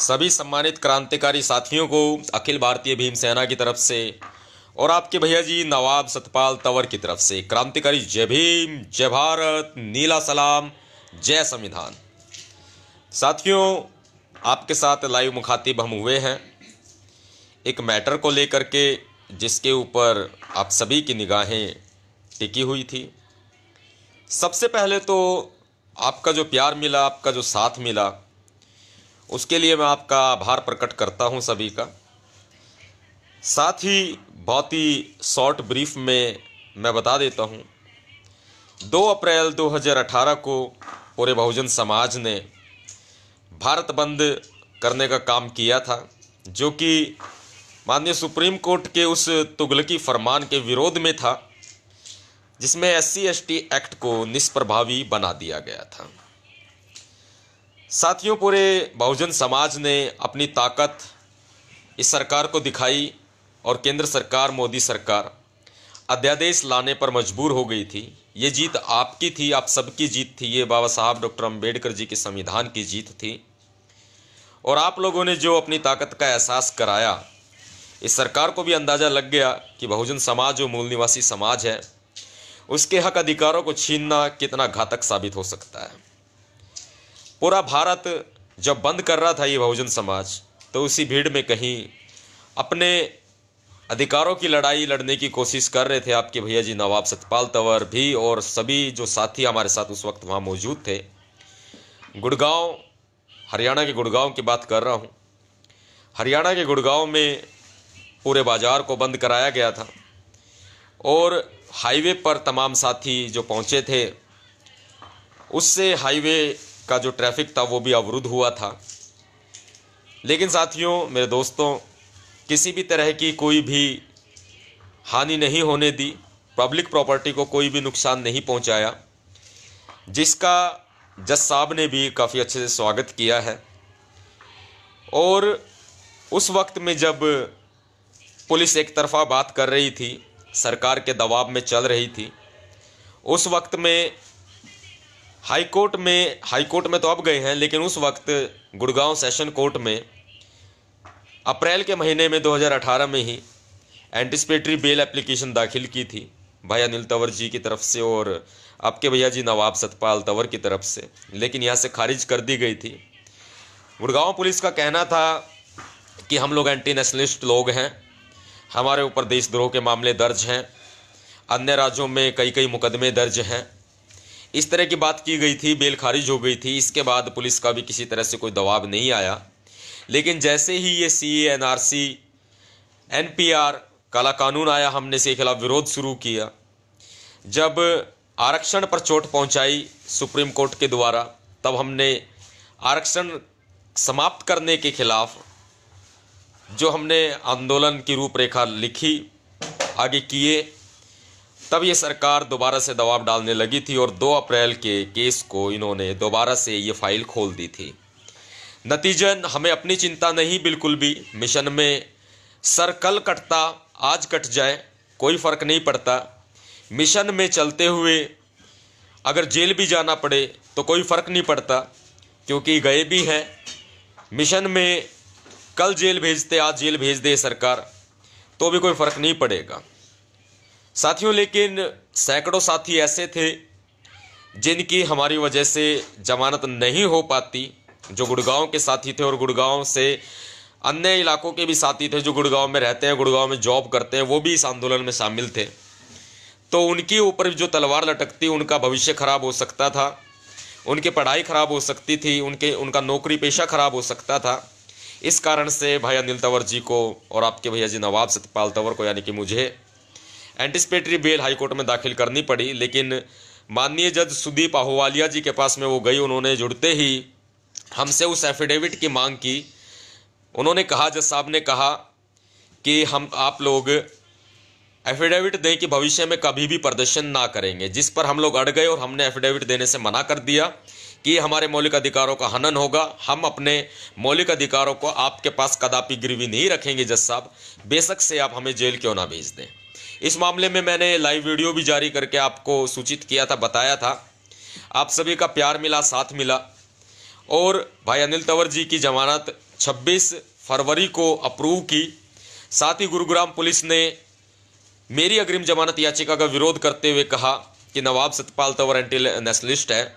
सभी सम्मानित क्रांतिकारी साथियों को, अखिल भारतीय भीम सेना की तरफ़ से और आपके भैया जी नवाब सतपाल तंवर की तरफ़ से, क्रांतिकारी जय भीम, जय भारत, नीला सलाम, जय संविधान। साथियों, आपके साथ लाइव मुखातिब हम हुए हैं एक मैटर को लेकर के, जिसके ऊपर आप सभी की निगाहें टिकी हुई थी। सबसे पहले तो आपका जो प्यार मिला, आपका जो साथ मिला उसके लिए मैं आपका आभार प्रकट करता हूँ सभी का। साथ ही बहुत ही शॉर्ट ब्रीफ में मैं बता देता हूँ 2 अप्रैल 2018 को पूरे बहुजन समाज ने भारत बंद करने का काम किया था, जो कि माननीय सुप्रीम कोर्ट के उस तुगलकी फरमान के विरोध में था, जिसमें एस सी एक्ट को निष्प्रभावी बना दिया गया था। साथियों, पूरे बहुजन समाज ने अपनी ताकत इस सरकार को दिखाई और केंद्र सरकार, मोदी सरकार अध्यादेश लाने पर मजबूर हो गई थी। ये जीत आपकी थी, आप सबकी जीत थी। ये बाबा साहब, डॉक्टर अंबेडकर जी के संविधान की जीत थी। और आप लोगों ने जो अपनी ताकत का एहसास कराया, इस सरकार को भी अंदाज़ा लग गया कि बहुजन समाज, जो मूल निवासी समाज है, उसके हक अधिकारों को छीनना कितना घातक साबित हो सकता है। पूरा भारत जब बंद कर रहा था ये बहुजन समाज तो उसी भीड़ में कहीं अपने अधिकारों की लड़ाई लड़ने की कोशिश कर रहे थे आपके भैया जी नवाब सतपाल तंवर भी और सभी जो साथी हमारे साथ उस वक्त वहाँ मौजूद थे। गुड़गांव, हरियाणा के गुड़गांव की बात कर रहा हूँ। हरियाणा के गुड़गांव में पूरे बाज़ार को बंद कराया गया था और हाईवे पर तमाम साथी जो पहुँचे थे, उससे हाईवे का जो ट्रैफ़िक था वो भी अवरुद्ध हुआ था। लेकिन साथियों, मेरे दोस्तों, किसी भी तरह की कोई भी हानि नहीं होने दी। पब्लिक प्रॉपर्टी को कोई भी नुकसान नहीं पहुँचाया। जिसका जज साहब ने भी काफ़ी अच्छे से स्वागत किया है। और उस वक्त में जब पुलिस एक तरफा बात कर रही थी, सरकार के दबाव में चल रही थी, उस वक्त में हाई कोर्ट में हाई कोर्ट में तो अब गए हैं, लेकिन उस वक्त गुड़गांव सेशन कोर्ट में अप्रैल के महीने में 2018 में ही एंटिसपेटरी बेल एप्लीकेशन दाखिल की थी भाई अनिल तंवर जी की तरफ़ से और आपके भैया जी नवाब सतपाल तंवर की तरफ़ से। लेकिन यहाँ से खारिज कर दी गई थी। गुड़गांव पुलिस का कहना था कि हम लोग एंटी नेशनलिस्ट लोग हैं, हमारे ऊपर देशद्रोह के मामले दर्ज हैं, अन्य राज्यों में कई कई मुकदमे दर्ज हैं इस तरह की बात की गई थी, बेल खारिज हो गई थी। इसके बाद पुलिस का भी किसी तरह से कोई दबाव नहीं आया। लेकिन जैसे ही ये C N R C N P R काला कानून आया हमने इसके खिलाफ विरोध शुरू किया। जब आरक्षण पर चोट पहुंचाई सुप्रीम कोर्ट के द्वारा, तब हमने आरक्षण समाप्त करने के खिलाफ जो हमने आंदोलन की रूपरेखा लिखी, आगे किए तब ये सरकार दोबारा से दबाव डालने लगी थी और 2 अप्रैल के केस को इन्होंने दोबारा से ये फ़ाइल खोल दी थी। नतीजन हमें अपनी चिंता नहीं, बिल्कुल भी। मिशन में सर कल कटता, आज कट जाए, कोई फ़र्क नहीं पड़ता। मिशन में चलते हुए अगर जेल भी जाना पड़े तो कोई फ़र्क नहीं पड़ता, क्योंकि गए भी हैं। मिशन में कल जेल भेजते, आज जेल भेज दे सरकार तो भी कोई फ़र्क नहीं पड़ेगा। साथियों, लेकिन सैकड़ों साथी ऐसे थे जिनकी हमारी वजह से जमानत नहीं हो पाती, जो गुड़गांव के साथी थे और गुड़गांव से अन्य इलाकों के भी साथी थे जो गुड़गांव में रहते हैं, गुड़गांव में जॉब करते हैं, वो भी इस आंदोलन में शामिल थे। तो उनके ऊपर जो तलवार लटकती, उनका भविष्य खराब हो सकता था, उनकी पढ़ाई खराब हो सकती थी, उनके, उनका नौकरी पेशा खराब हो सकता था। इस कारण से भाई अनिल तंवर जी को और आपके भैया जी नवाब सतपाल तंवर को, यानी कि मुझे एंटिसिपेटरी बेल हाईकोर्ट में दाखिल करनी पड़ी, लेकिन माननीय जज सुदीप आहोवालिया जी के पास में वो गई, उन्होंने जुड़ते ही हमसे उस एफिडेविट की मांग की। उन्होंने कहा, जज साहब ने कहा कि हम, आप लोग एफिडेविट दें कि भविष्य में कभी भी प्रदर्शन ना करेंगे। जिस पर हम लोग अड़ गए और हमने एफिडेविट देने से मना कर दिया कि हमारे मौलिक अधिकारों का हनन होगा। हम अपने मौलिक अधिकारों को आपके पास कदापि गिरवी नहीं रखेंगे, जज साहब। बेशक से आप हमें जेल क्यों ना भेज दें। इस मामले में मैंने लाइव वीडियो भी जारी करके आपको सूचित किया था, बताया था। आप सभी का प्यार मिला, साथ मिला। और भाई अनिल तंवर जी की जमानत 26 फरवरी को अप्रूव की। साथ ही गुरुग्राम पुलिस ने मेरी अग्रिम जमानत याचिका का विरोध करते हुए कहा कि नवाब सतपाल तंवर एंटी नेशनलिस्ट है।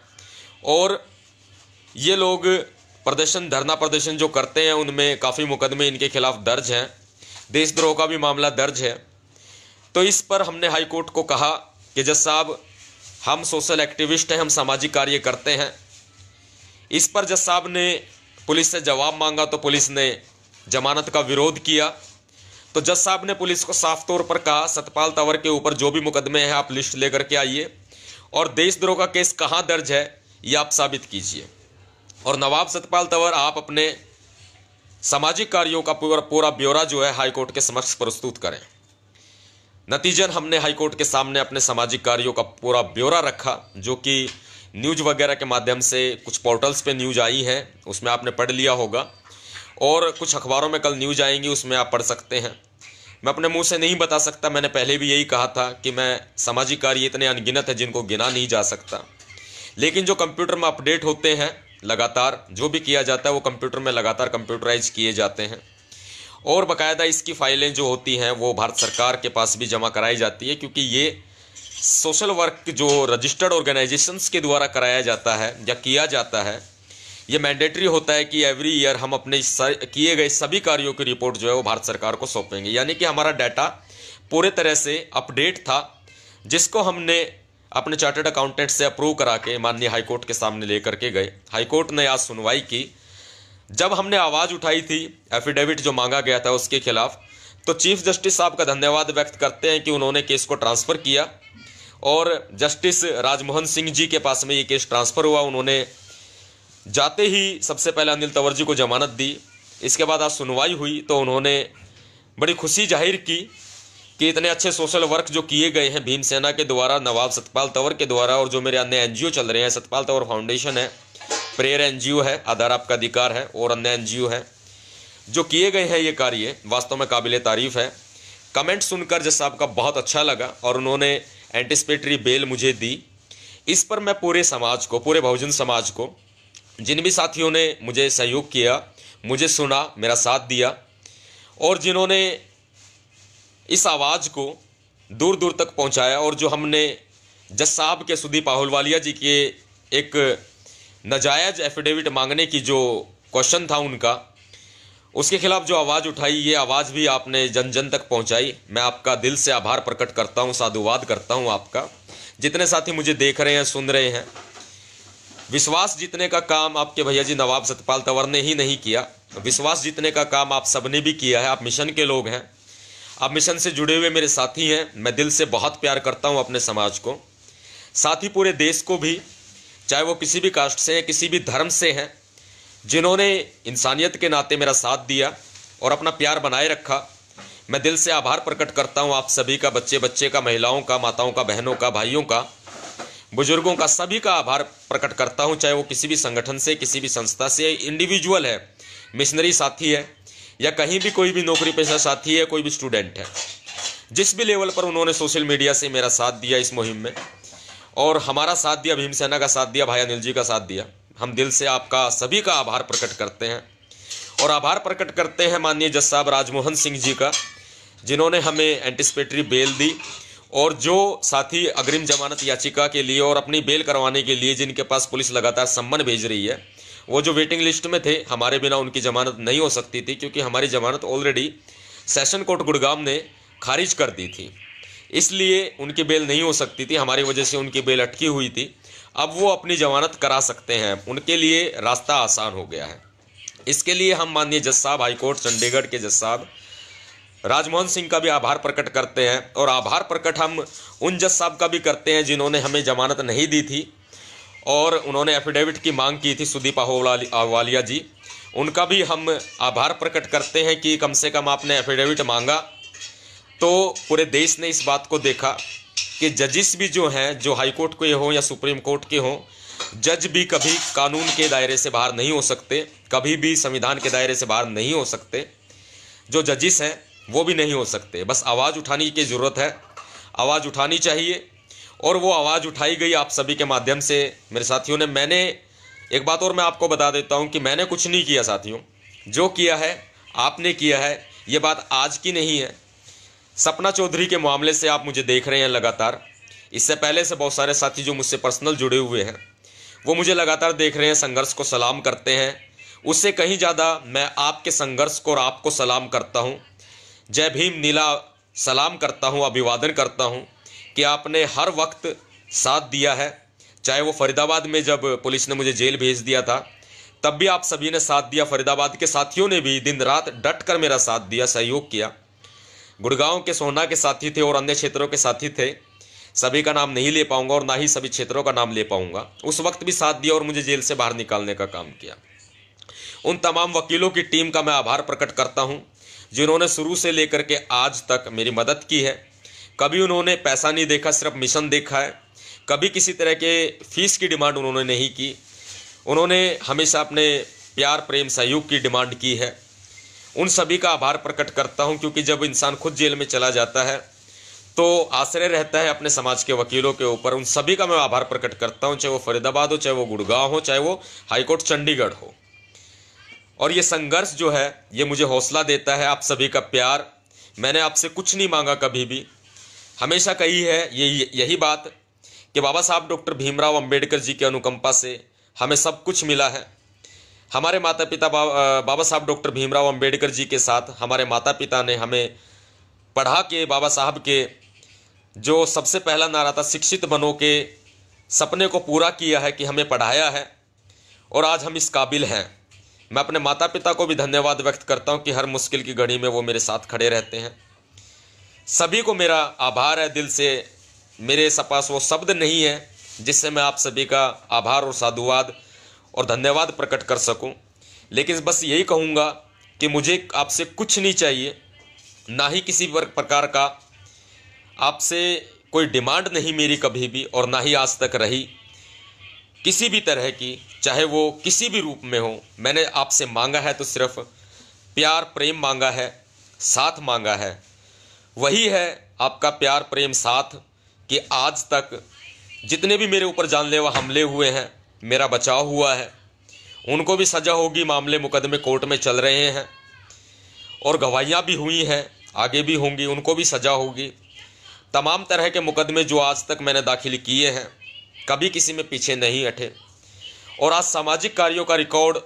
और ये लोग प्रदर्शन, धरना प्रदर्शन जो करते हैं, उनमें काफ़ी मुकदमे इनके खिलाफ दर्ज हैं। देशद्रोह का भी मामला दर्ज है। तो इस पर हमने हाई कोर्ट को कहा कि जज साहब, हम सोशल एक्टिविस्ट हैं, हम सामाजिक कार्य करते हैं। इस पर जज साहब ने पुलिस से जवाब मांगा तो पुलिस ने जमानत का विरोध किया। तो जज साहब ने पुलिस को साफ़ तौर पर कहा, सतपाल तंवर के ऊपर जो भी मुकदमे हैं, आप लिस्ट लेकर के आइए और देशद्रोह का केस कहाँ दर्ज है, ये आप साबित कीजिए। और नवाब सतपाल तंवर, आप अपने सामाजिक कार्यों का पूरा पूरा ब्यौरा जो है हाईकोर्ट के समक्ष प्रस्तुत करें। नतीजन हमने हाईकोर्ट के सामने अपने सामाजिक कार्यों का पूरा ब्यौरा रखा, जो कि न्यूज़ वगैरह के माध्यम से कुछ पोर्टल्स पे न्यूज़ आई है, उसमें आपने पढ़ लिया होगा। और कुछ अखबारों में कल न्यूज़ आएँगी, उसमें आप पढ़ सकते हैं। मैं अपने मुँह से नहीं बता सकता, मैंने पहले भी यही कहा था कि मैं सामाजिक कार्य इतने अनगिनत है जिनको गिना नहीं जा सकता। लेकिन जो कंप्यूटर में अपडेट होते हैं, लगातार जो भी किया जाता है, वो कंप्यूटर में लगातार कंप्यूटराइज किए जाते हैं। और बाकायदा इसकी फाइलें जो होती हैं, वो भारत सरकार के पास भी जमा कराई जाती है, क्योंकि ये सोशल वर्क जो रजिस्टर्ड ऑर्गेनाइजेशंस के द्वारा कराया जाता है या किया जाता है, ये मैंडेटरी होता है कि एवरी ईयर हम अपने किए गए सभी कार्यों की रिपोर्ट जो है वो भारत सरकार को सौंपेंगे। यानी कि हमारा डाटा पूरे तरह से अपडेट था, जिसको हमने अपने चार्टर्ड अकाउंटेंट से अप्रूव करा के माननीय हाईकोर्ट के सामने लेकर के गए। हाईकोर्ट ने आज सुनवाई की जब हमने आवाज़ उठाई थी एफिडेविट जो मांगा गया था उसके खिलाफ तो चीफ जस्टिस साहब का धन्यवाद व्यक्त करते हैं कि उन्होंने केस को ट्रांसफ़र किया। और जस्टिस राजमोहन सिंह जी के पास में ये केस ट्रांसफ़र हुआ। उन्होंने जाते ही सबसे पहले अनिल तंवर जी को जमानत दी। इसके बाद आज सुनवाई हुई तो उन्होंने बड़ी खुशी ज़ाहिर की कि इतने अच्छे सोशल वर्क जो किए गए हैं भीमसेना के द्वारा, नवाब सतपाल तंवर के द्वारा, और जो मेरे अन्य एनजीओ चल रहे हैं, सतपाल तंवर फाउंडेशन है प्रेयर एनजीओ है, आधार आपका अधिकार है और अन्य एनजीओ है। जो किए गए हैं ये कार्य वास्तव में काबिल तारीफ़ है। कमेंट सुनकर जस साहब का बहुत अच्छा लगा और उन्होंने एंटिसपेटरी बेल मुझे दी, इस पर मैं पूरे समाज को, पूरे बहुजन समाज को, जिन भी साथियों ने मुझे सहयोग किया, मुझे सुना, मेरा साथ दिया और जिन्होंने इस आवाज़ को दूर दूर तक पहुँचाया और जो हमने जज साहब के सुदीप आहूलवालिया जी के एक नजायज एफिडेविट मांगने की जो क्वेश्चन था उनका, उसके खिलाफ जो आवाज़ उठाई, ये आवाज़ भी आपने जन जन तक पहुंचाई। मैं आपका दिल से आभार प्रकट करता हूँ, साधुवाद करता हूँ आपका। जितने साथी मुझे देख रहे हैं, सुन रहे हैं, विश्वास जीतने का काम आपके भैया जी नवाब सतपाल तंवर ने ही नहीं किया। विश्वास जीतने का काम आप सबने भी किया है, आप मिशन के लोग हैं। आप मिशन से जुड़े हुए मेरे साथी हैं। मैं दिल से बहुत प्यार करता हूँ अपने समाज को। साथ ही पूरे देश को भी चाहे वो किसी भी कास्ट से हैं, किसी भी धर्म से हैं, जिन्होंने इंसानियत के नाते मेरा साथ दिया और अपना प्यार बनाए रखा, मैं दिल से आभार प्रकट करता हूँ आप सभी का बच्चे बच्चे का, महिलाओं का, माताओं का, बहनों का, भाइयों का, बुज़ुर्गों का सभी का आभार प्रकट करता हूँ, चाहे वो किसी भी संगठन से, किसी भी संस्था से इंडिविजुअल है मिशनरी साथी है, या कहीं भी कोई भी नौकरी पेशा साथी है, कोई भी स्टूडेंट है। जिस भी लेवल पर उन्होंने सोशल मीडिया से मेरा साथ दिया इस मुहिम में और हमारा साथ दिया, भीमसेना का साथ दिया भाई अनिल जी का साथ दिया। हम दिल से आपका सभी का आभार प्रकट करते हैं। और आभार प्रकट करते हैं माननीय जज साहब राजमोहन सिंह जी का, जिन्होंने हमें एंटिसपेटरी बेल दी। और जो साथी अग्रिम जमानत याचिका के लिए और अपनी बेल करवाने के लिए जिनके पास पुलिस लगातार सम्मन भेज रही है, वो जो वेटिंग लिस्ट में थे, हमारे बिना उनकी ज़मानत नहीं हो सकती थी, क्योंकि हमारी ज़मानत ऑलरेडी सेशन कोर्ट गुड़गाम ने खारिज कर दी थी। इसलिए उनकी बेल नहीं हो सकती थी, हमारी वजह से उनकी बेल अटकी हुई थी। अब वो अपनी ज़मानत करा सकते हैं। उनके लिए रास्ता आसान हो गया है। इसके लिए हम माननीय जज साहब हाईकोर्ट चंडीगढ़ के जज साहब, राजमोहन सिंह का भी आभार प्रकट करते हैं। और आभार प्रकट हम उन जज साहब का भी करते हैं जिन्होंने हमें ज़मानत नहीं दी थी और उन्होंने एफिडेविट की मांग की थी सुदीप आहवालिया जी। उनका भी हम आभार प्रकट करते हैं कि कम से कम आपने एफिडेविट मांगा। तो पूरे देश ने इस बात को देखा कि जजिस भी जो हैं, जो हाई कोर्ट के हों या सुप्रीम कोर्ट के हों, जज भी कभी कानून के दायरे से बाहर नहीं हो सकते, कभी भी संविधान के दायरे से बाहर नहीं हो सकते। जो जजिस हैं, वो भी नहीं हो सकते। बस आवाज़ उठाने की ज़रूरत है। आवाज़ उठानी चाहिए। और वो आवाज़ उठाई गई आप सभी के माध्यम से मेरे साथियों ने। मैंने, एक बात और मैं आपको बता देता हूँ कि मैंने कुछ नहीं किया साथियों। जो किया है, आपने किया है। ये बात आज की नहीं है। सपना चौधरी के मामले से आप मुझे देख रहे हैं लगातार। इससे पहले से बहुत सारे साथी जो मुझसे पर्सनल जुड़े हुए हैं, वो मुझे लगातार देख रहे हैं, संघर्ष को सलाम करते हैं। उससे कहीं ज़्यादा मैं आपके संघर्ष को और आपको सलाम करता हूँ। जय भीम नीला, सलाम करता हूँ, अभिवादन करता हूँ कि आपने हर वक्त साथ दिया है। चाहे वो फरीदाबाद में जब पुलिस ने मुझे जेल भेज दिया था, तब भी आप सभी ने साथ दिया। फरीदाबाद के साथियों ने भी दिन रात डट कर मेरा साथ दिया, सहयोग किया। गुड़गांव के सोना के साथी थे और अन्य क्षेत्रों के साथी थे। सभी का नाम नहीं ले पाऊँगा और ना ही सभी क्षेत्रों का नाम ले पाऊँगा। उस वक्त भी साथ दिया और मुझे जेल से बाहर निकालने का काम किया। उन तमाम वकीलों की टीम का मैं आभार प्रकट करता हूँ, जिन्होंने शुरू से लेकर के आज तक मेरी मदद की है। कभी उन्होंने पैसा नहीं देखा, सिर्फ़ मिशन देखा है। कभी किसी तरह के फ़ीस की डिमांड उन्होंने नहीं की। उन्होंने हमेशा अपने प्यार, प्रेम, सहयोग की डिमांड की है। उन सभी का आभार प्रकट करता हूँ, क्योंकि जब इंसान खुद जेल में चला जाता है तो आश्रय रहता है अपने समाज के वकीलों के ऊपर। उन सभी का मैं आभार प्रकट करता हूँ, चाहे वो फरीदाबाद हो, चाहे वो गुड़गांव हो, चाहे वो हाईकोर्ट चंडीगढ़ हो। और ये संघर्ष जो है, ये मुझे हौसला देता है, आप सभी का प्यार। मैंने आपसे कुछ नहीं मांगा कभी भी। हमेशा कही है, ये यही बात कि बाबा साहब डॉक्टर भीमराव अंबेडकर जी की अनुकंपा से हमें सब कुछ मिला है। हमारे माता पिता बाबा साहब डॉक्टर भीमराव अंबेडकर जी के साथ हमारे माता पिता ने हमें पढ़ा के, बाबा साहब के, जो सबसे पहला नारा था, शिक्षित बनो के सपने को पूरा किया है कि हमें पढ़ाया है और आज हम इस काबिल हैं। मैं अपने माता पिता को भी धन्यवाद व्यक्त करता हूँ कि हर मुश्किल की घड़ी में वो मेरे साथ खड़े रहते हैं। सभी को मेरा आभार है, दिल से मेरे पास वो शब्द नहीं है जिससे मैं आप सभी का आभार और साधुवाद और धन्यवाद प्रकट कर सकूँ। लेकिन बस यही कहूँगा कि मुझे आपसे कुछ नहीं चाहिए, ना ही किसी प्रकार का। आपसे कोई डिमांड नहीं मेरी कभी भी और ना ही आज तक रही। किसी भी तरह की, चाहे वो किसी भी रूप में हो, मैंने आपसे मांगा है तो सिर्फ़ प्यार प्रेम मांगा है, साथ मांगा है। वही है आपका प्यार प्रेम साथ कि आज तक जितने भी मेरे ऊपर जानलेवा हमले हुए हैं मेरा बचाव हुआ है। उनको भी सज़ा होगी, मामले मुकदमे कोर्ट में चल रहे हैं। और गवाहियाँ भी हुई हैं, आगे भी होंगी, उनको भी सज़ा होगी। तमाम तरह के मुकदमे जो आज तक मैंने दाखिल किए हैं, कभी किसी में पीछे नहीं हटे। और आज सामाजिक कार्यों का रिकॉर्ड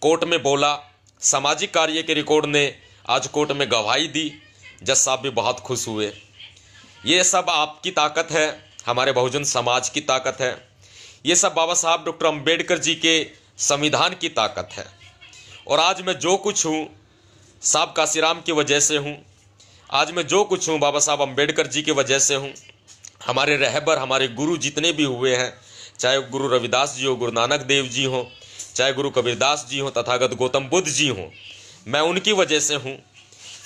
कोर्ट में बोला, सामाजिक कार्य के रिकॉर्ड ने आज कोर्ट में गवाही दी, जज साहब भी बहुत खुश हुए। ये सब आपकी ताकत है, हमारे बहुजन समाज की ताकत है। ये सब बाबा साहब डॉक्टर अंबेडकर जी के संविधान की ताकत है। और आज मैं जो कुछ हूँ, साहब काशीराम की वजह से हूँ, आज मैं जो कुछ हूँ, बाबा साहब अंबेडकर जी की वजह से हूँ, हमारे रहबर, हमारे गुरु जितने भी हुए हैं, चाहे गुरु रविदास जी हो, गुरु नानक देव जी हों, चाहे गुरु कबीरदास जी हों, तथागत गौतम बुद्ध जी हों, मैं उनकी वजह से हूँ।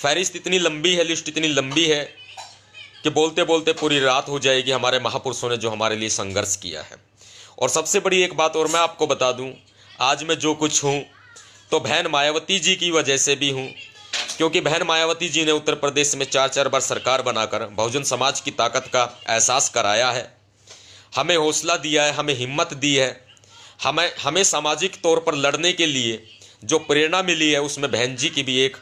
फहरिस्त इतनी लंबी है, लिस्ट इतनी लंबी है, कि बोलते बोलते पूरी रात हो जाएगी हमारे महापुरुषों ने जो हमारे लिए संघर्ष किया है। और सबसे बड़ी एक बात और मैं आपको बता दूँ, आज मैं जो कुछ हूँ तो बहन मायावती जी की वजह से भी हूँ। क्योंकि बहन मायावती जी ने उत्तर प्रदेश में चार चार बार सरकार बनाकर बहुजन समाज की ताकत का एहसास कराया है। हमें हौसला दिया है, हमें हिम्मत दी है। हमें हमें सामाजिक तौर पर लड़ने के लिए जो प्रेरणा मिली है, उसमें बहन जी की भी एक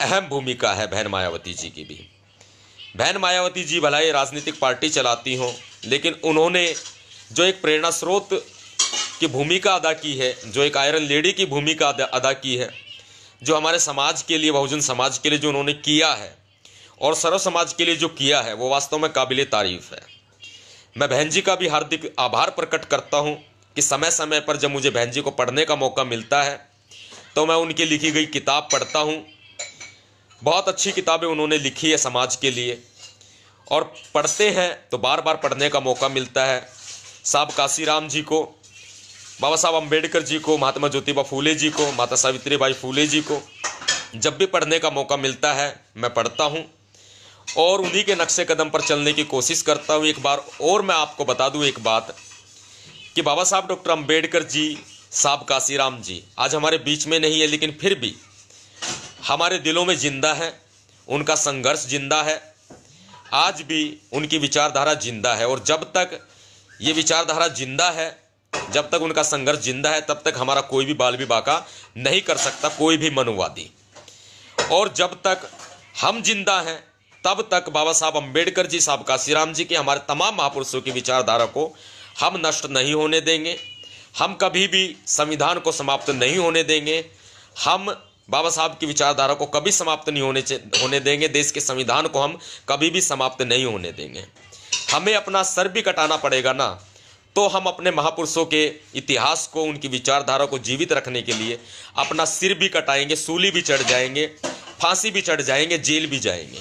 अहम भूमिका है, बहन मायावती जी की भी। बहन मायावती जी भलाई राजनीतिक पार्टी चलाती हों, लेकिन उन्होंने जो एक प्रेरणा स्रोत की भूमिका अदा की है, जो एक आयरन लेडी की भूमिका अदा की है, जो हमारे समाज के लिए, बहुजन समाज के लिए जो उन्होंने किया है, और सर्व समाज के लिए जो किया है, वो वास्तव में काबिल तारीफ़ है। मैं बहन जी का भी हार्दिक आभार प्रकट करता हूँ कि समय समय पर जब मुझे बहन जी को पढ़ने का मौका मिलता है तो मैं उनकी लिखी गई किताब पढ़ता हूँ। बहुत अच्छी किताबें उन्होंने लिखी है समाज के लिए, और पढ़ते हैं तो बार बार पढ़ने का मौका मिलता है। साहब काशीराम जी को, बाबा साहब अंबेडकर जी को, महात्मा ज्योतिबा फूले जी को, माता सावित्री बाई फूले जी को, जब भी पढ़ने का मौका मिलता है, मैं पढ़ता हूँ। और उन्हीं के नक्शे कदम पर चलने की कोशिश करता हूँ। एक बार और मैं आपको बता दूँ एक बात, कि बाबा साहब डॉक्टर अंबेडकर जी, साहब काशीराम जी, आज हमारे बीच में नहीं है, लेकिन फिर भी हमारे दिलों में ज़िंदा है, उनका संघर्ष ज़िंदा है, आज भी उनकी विचारधारा ज़िंदा है। और जब तक ये विचारधारा ज़िंदा है। जब तक उनका संघर्ष ज़िंदा है, तब तक हमारा कोई भी बाल भी बाका नहीं कर सकता, कोई भी मनुवादी। और जब तक हम ज़िंदा हैं, तब तक बाबा साहब अंबेडकर जी, साहब काशीराम जी के हमारे तमाम महापुरुषों की विचारधारा को हम नष्ट नहीं होने देंगे। हम कभी भी संविधान को समाप्त नहीं होने देंगे। हम बाबा साहब की विचारधारा को कभी समाप्त नहीं होने होने देंगे। देश के संविधान को हम कभी भी समाप्त नहीं होने देंगे। हमें अपना सर भी कटाना पड़ेगा ना। तो हम अपने महापुरुषों के इतिहास को, उनकी विचारधारा को जीवित रखने के लिए अपना सिर भी कटाएँगे, सूली भी चढ़ जाएँगे, फांसी भी चढ़ जाएँगे, जेल भी जाएँगे।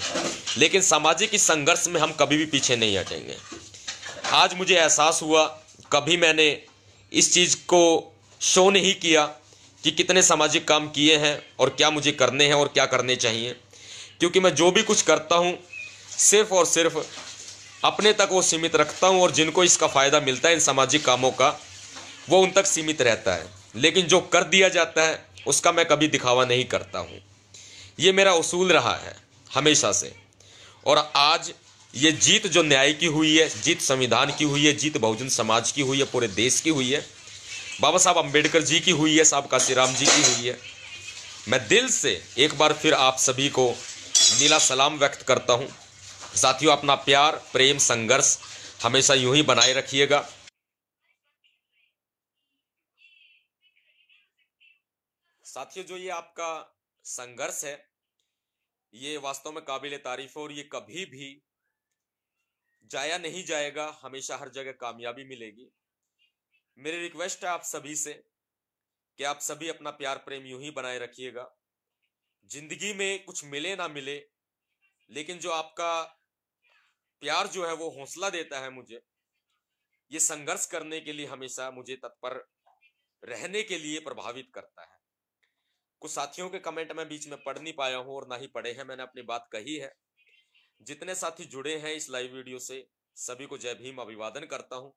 लेकिन सामाजिक इस संघर्ष में हम कभी भी पीछे नहीं हटेंगे। आज मुझे एहसास हुआ, कभी मैंने इस चीज़ को शो नहीं किया कि कितने सामाजिक काम किए हैं और क्या मुझे करने हैं और क्या करने चाहिए। क्योंकि मैं जो भी कुछ करता हूँ, सिर्फ़ और सिर्फ़ अपने तक वो सीमित रखता हूँ और जिनको इसका फ़ायदा मिलता है इन सामाजिक कामों का, वो उन तक सीमित रहता है। लेकिन जो कर दिया जाता है, उसका मैं कभी दिखावा नहीं करता हूँ। ये मेरा उसूल रहा है, हमेशा से। और आज ये जीत जो न्याय की हुई है, जीत संविधान की हुई है, जीत बहुजन समाज की हुई है, पूरे देश की हुई है, बाबा साहब अंबेडकर जी की हुई है, साहब काशीराम जी की हुई है। मैं दिल से एक बार फिर आप सभी को नीला सलाम व्यक्त करता हूँ। साथियों, अपना प्यार, प्रेम, संघर्ष हमेशा यूँ ही बनाए रखिएगा। साथियों, जो ये आपका संघर्ष है, ये वास्तव में काबिल तारीफ़ है और ये कभी भी जाया नहीं जाएगा, हमेशा हर जगह कामयाबी मिलेगी। मेरी रिक्वेस्ट है आप सभी से कि आप सभी अपना प्यार, प्रेम यूँ ही बनाए रखिएगा। ज़िंदगी में कुछ मिले ना मिले, लेकिन जो आपका प्यार जो है वो हौसला देता है मुझे। ये संघर्ष करने के लिए हमेशा मुझे तत्पर रहने के लिए प्रभावित करता है। कुछ साथियों के कमेंट में बीच में पढ़ नहीं पाया हूँ और ना ही पढ़े हैं, मैंने अपनी बात कही है। जितने साथी जुड़े हैं इस लाइव वीडियो से, सभी को जय भीम अभिवादन करता हूँ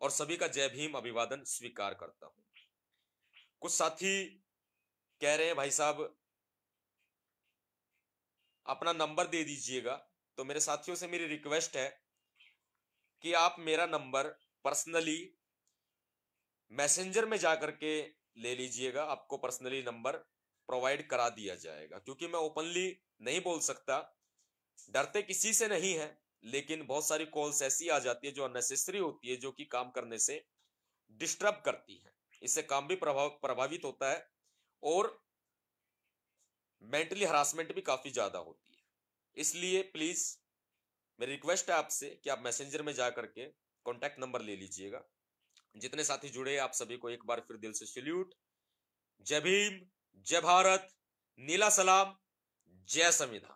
और सभी का जय भीम अभिवादन स्वीकार करता हूँ। कुछ साथी कह रहे हैं, भाई साहब, अपना नंबर दे दीजिएगा तो मेरे साथियों से मेरी रिक्वेस्ट है कि आप मेरा नंबर पर्सनली मैसेंजर में जाकर के ले लीजिएगा। आपको पर्सनली नंबर प्रोवाइड करा दिया जाएगा। क्योंकि मैं ओपनली नहीं बोल सकता। डरते किसी से नहीं है, लेकिन बहुत सारी कॉल्स ऐसी आ जाती है जो अननेसेसरी होती है, जो कि काम करने से डिस्टर्ब करती है। इससे काम भी प्रभाव, प्रभावित होता है और मेंटली हरासमेंट भी काफ़ी ज़्यादा होती है। इसलिए प्लीज़ मेरी रिक्वेस्ट है आपसे कि आप मैसेंजर में जा करके कॉन्टैक्ट नंबर ले लीजिएगा। जितने साथी जुड़े आप सभी को एक बार फिर दिल से सल्यूट जय भीम, जय भारत, नीला सलाम, जय संविधान।